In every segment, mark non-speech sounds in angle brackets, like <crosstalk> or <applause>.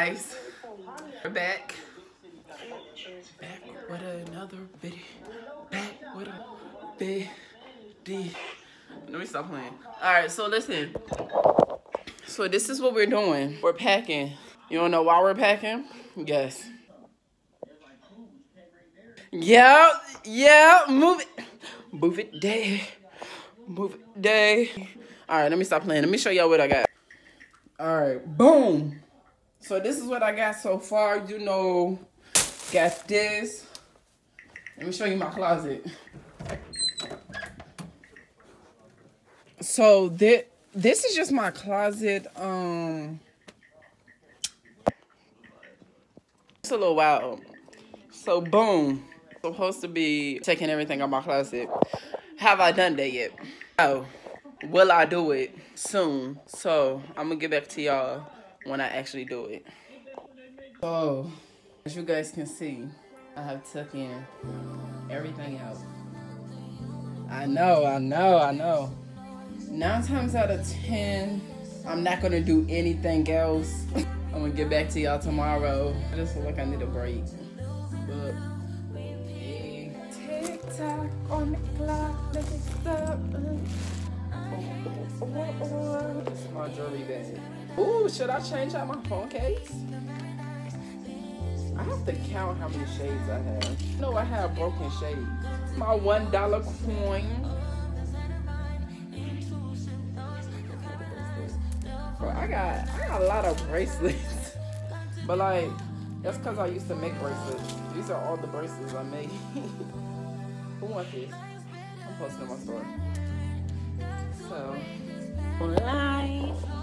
guys, we're back. Back with another video. Back with a video. Let me stop playing. All right, so listen. So this is what we're doing. We're packing. You don't know why we're packing? Yes. Yeah, yeah, move it. Move it day. Move it day. All right, let me stop playing. Let me show y'all what I got. All right, boom. So this is what I got so far. You know, got this. Let me show you my closet. So this this is just my closet. Um, it's a little wild. So boom, supposed to be taking everything out my closet. Have I done that yet? Oh will I do it soon. So I'm gonna get back to y'all when I actually do it. So as you guys can see, I have took in everything out. I know, I know, I know. Nine times out of ten, I'm not gonna do anything else. <laughs> I'm gonna get back to y'all tomorrow. I just feel like I need a break. But hey. TikTok on the clock, let's stop. It's my jewelry bag. Ooh, should I change out my phone case? I have to count how many shades I have. Know I have broken shades. My one dollar coin. Bro, I got I got a lot of bracelets. <laughs> but like that's cause I used to make bracelets. These are all the bracelets I made. <laughs> Who wants this? I'm posting on my story. So life.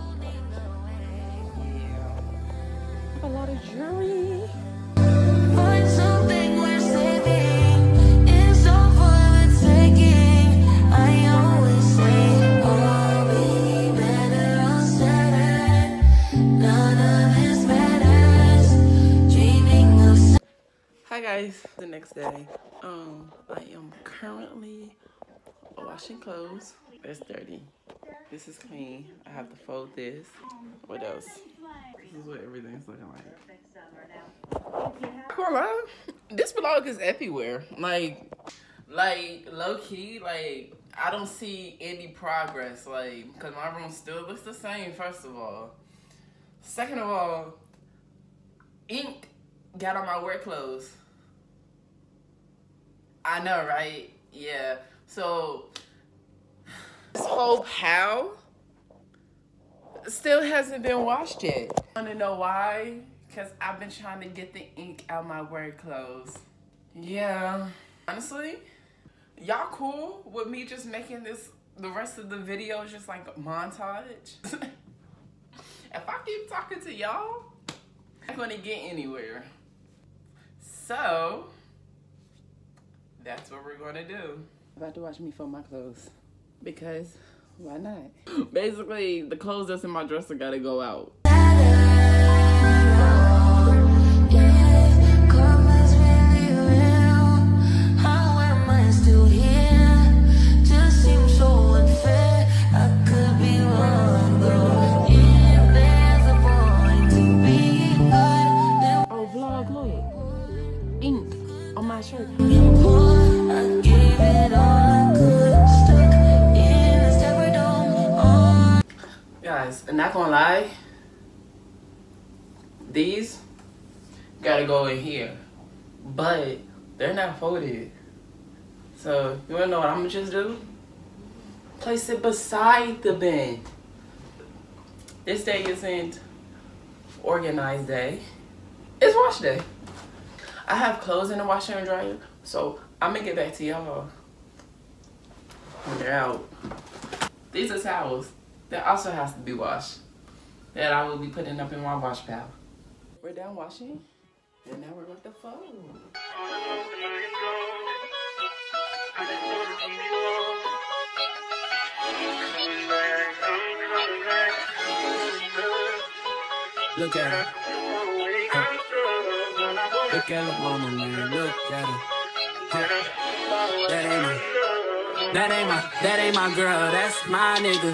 This matters. Dreaming of. Hi guys, the next day. Um, I am currently washing clothes. It's dirty. This is clean. I have to fold this. What else? This is what everything's looking like. Come on, this vlog is everywhere. Like, like low key, like I don't see any progress. Like, cause my room still looks the same. First of all, second of all, ink got on my work clothes. I know, right? Yeah. So <sighs> this whole pal still hasn't been washed yet. Wanna know why? Cause I've been trying to get the ink out of my work clothes. Yeah. Honestly, y'all cool with me just making this the rest of the video just like montage? <laughs> if I keep talking to y'all, I'm gonna get anywhere. So that's what we're gonna do. About to watch me fold my clothes because why not? Basically, the clothes that's in my dresser gotta go out. These gotta go in here. But they're not folded. So you wanna know what I'm gonna just do? Place it beside the bin. This day isn't organized day. It's wash day. I have clothes in the washer and dryer, so I'm gonna get back to y'all when they're out. These are towels that also has to be washed that I will be putting up in my wash pal. We're done washing, and now we're going to fold. Look at her. Look at her mama, man. Look at her. That ain't my, that ain't my, that ain't my girl. That's my nigga.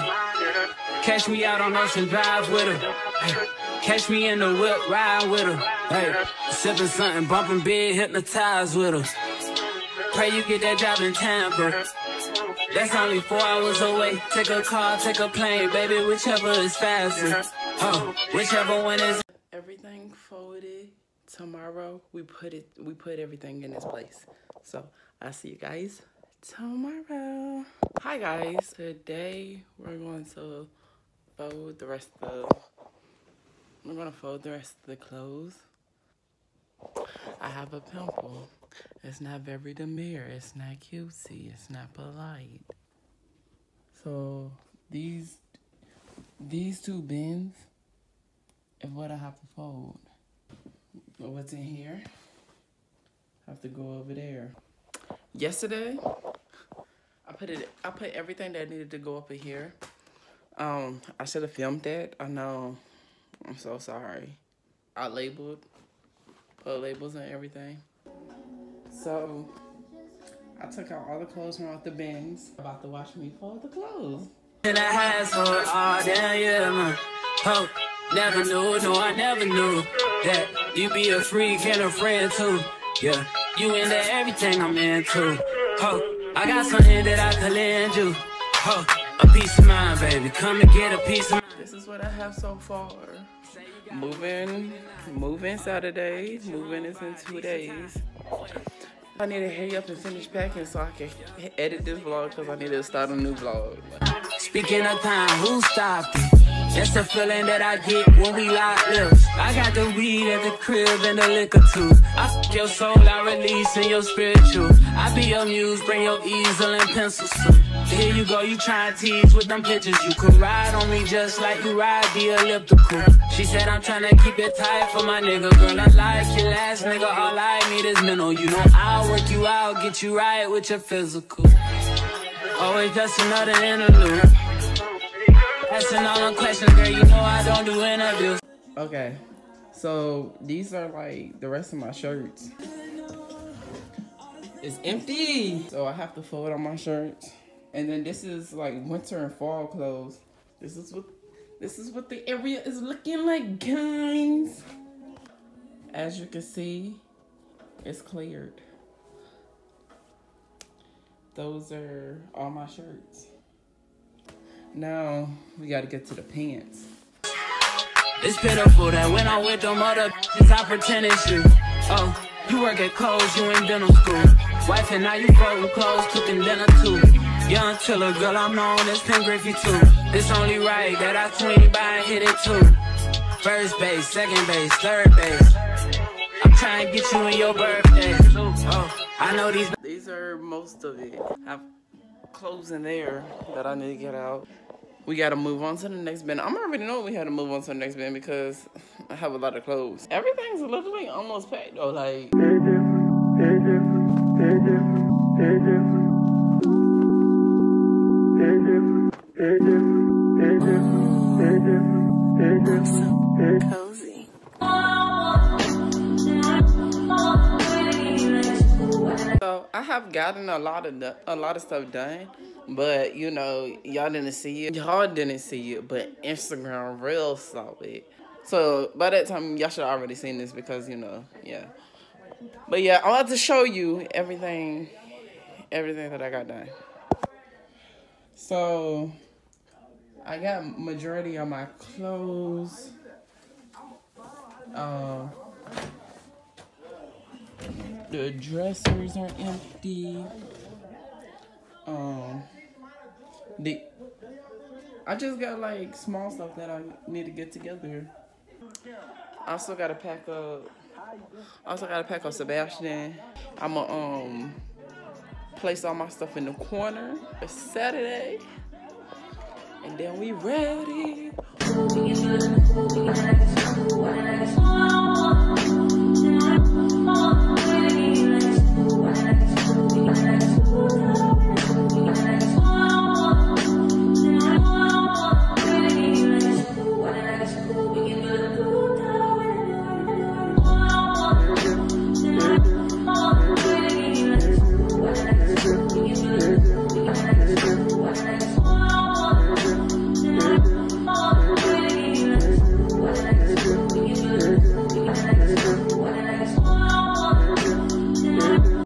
Catch me out on Ocean Drive with her. Catch me in the whip, ride with her. Hey, sipping something, bumping big, hypnotized with her. Pray you get that job in Tampa. That's only four hours away. Take a car, take a plane, baby, whichever is faster. Oh, whichever one is. Everything folded. Tomorrow we put it. We put everything in its place. So I'll see you guys tomorrow. Hi guys. Today we're going to fold the rest of. We're gonna fold the rest of the clothes. I have a pimple. It's not very demure. It's not cutesy. It's not polite. So these these two bins is what I have to fold. But what's in here? I have to go over there. Yesterday, I put it. I put everything that needed to go up in here. Um, I should have filmed that. I know. I'm so sorry. I labeled, put labels and everything. So I took out all the clothes from off the bins. About to watch me fold the clothes. In a asshole, oh damn yeah, man. Oh, never knew, no, I never knew that you'd be a freak and a friend too. Yeah, you into everything I'm into. Oh, I got something that I could lend you. Oh, a piece of mind, baby. Come and get a piece of mind. This is what I have so far. Moving, moving Saturday. Moving is in two days. I need to hurry up and finish packing so I can edit this vlog because I need to start a new vlog. Speaking of time, who stopped it? That's the feeling that I get when we lock lips. I got the weed at the crib and the liquor too. I f your soul, I release in your spiritual. I be your muse, bring your easel and pencils. Here you go, you try and tease with them pictures. You could ride on me just like you ride the elliptical. She said I'm trying to keep it tight for my nigga. Girl, I like your last nigga, all I need is mental. You know I'll work you out, get you right with your physical. Oh, Always just another interlude. Asking all the questions, girl, you know I don't do interviews. Okay, so these are like the rest of my shirts. It's empty, so I have to fold on my shirts. And then this is like winter and fall clothes. This is what this is what the area is looking like, guys. As you can see, it's cleared. Those are all my shirts. Now we gotta get to the pants. It's pitiful that when I'm with them other bitches, I pretend it's you. Oh, you work at Kohl's, you in dental school. Wife and now you folding clothes, cooking dinner too. Young chiller, girl, I'm known as Ken Griffey too. It's only right that I swing by and hit it too. First base, second base, third base. I'm trying to get you in your birthday. Oh, I know these. These are most of it. I have clothes in there that I need to get out. We gotta move on to the next bin. I'm already know we had to move on to the next bin because I have a lot of clothes. Everything's literally almost packed though. Like. Cozy. So I have gotten a lot of a lot of stuff done, but you know y'all didn't see it. Y'all didn't see it, but Instagram reel saw it. So by that time y'all should already seen this because you know yeah. But yeah, I want to show you everything, everything that I got done. So I got majority of my clothes. Uh, the dressers are empty. Um, the I just got like small stuff that I need to get together. I still gotta pack up. I also gotta pack up Sebastian. I'ma um place all my stuff in the corner. It's Saturday, and then we ready.